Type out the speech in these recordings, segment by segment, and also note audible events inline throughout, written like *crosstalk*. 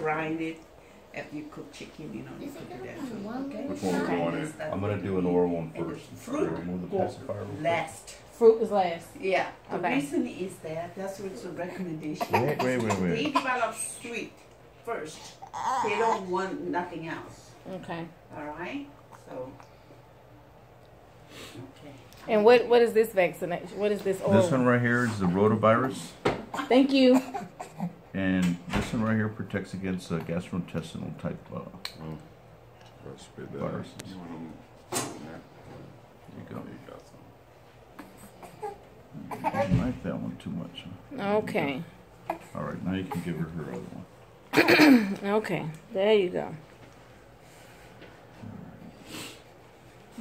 grind it after you cook chicken. You know, you could do that too. Okay. Which one we going in? I'm gonna do an oral one and the first. Fruit Remove the pacifier. last. Fruit is last. Yeah. The Okay. reason is that that's what's a recommendation. Wait, wait, wait, They develop sweet first. They don't want nothing else. Okay. All right. So. Okay. And what what is this vaccination? What is this oral? This one right here is the rotavirus, Thank you. *laughs* and this one right here protects against uh, gastrointestinal type. Uh, Gotta spit that Viruses. out. You want them- yeah. there you Oh, go. you got some. Didn't like that one too much. huh? Okay. All right, now you can give her her other one. *clears throat* Okay. There you go.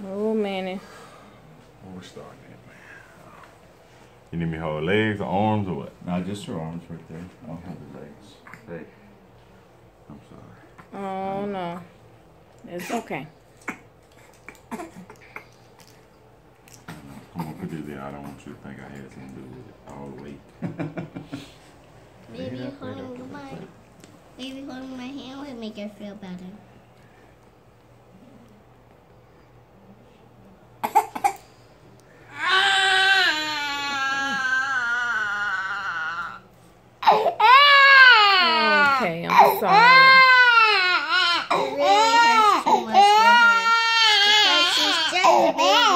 Oh Manny. Where we starting at, man? You need me to hold legs or arms or what? Now just her arms right there. I don't have the legs. Hey. I'm sorry. Oh no. It's okay. Come on, put this there. I don't want you to think I had something to do with it. All the way. Maybe holding my maybe holding my hand would make her feel better. I'm sorry. It really hurts too much for her because she's just a baby.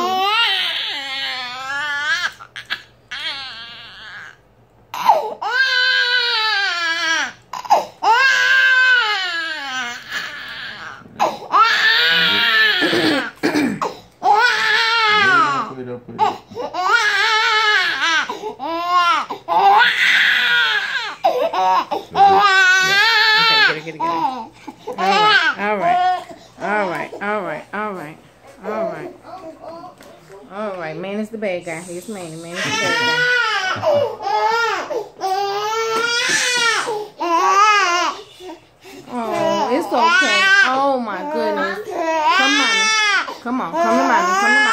Put it up, put it up. Okay, get it, get it, get it. All right, all right, all right, all right, all right, all right. Man is the bad guy. Here's Manny. Man is the bad guy. Oh, it's okay. Oh my goodness. Come on, come on, come mommy, come mommy.